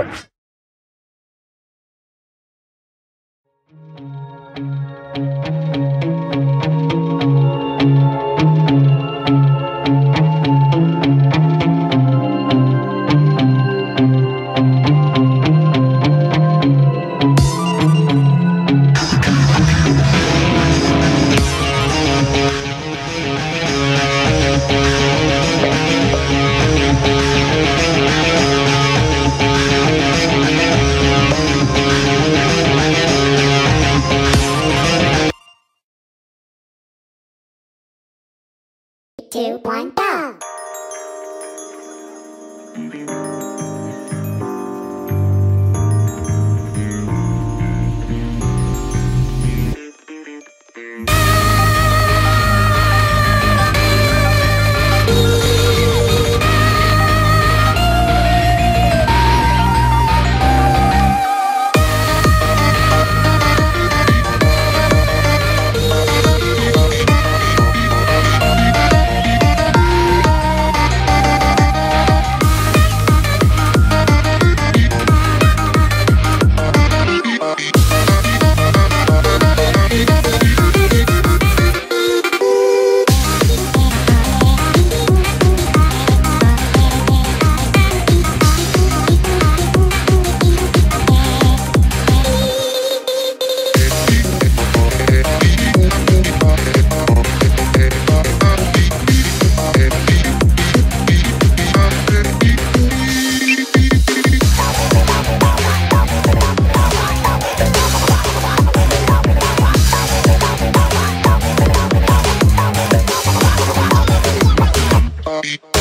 you two, one, go! beep.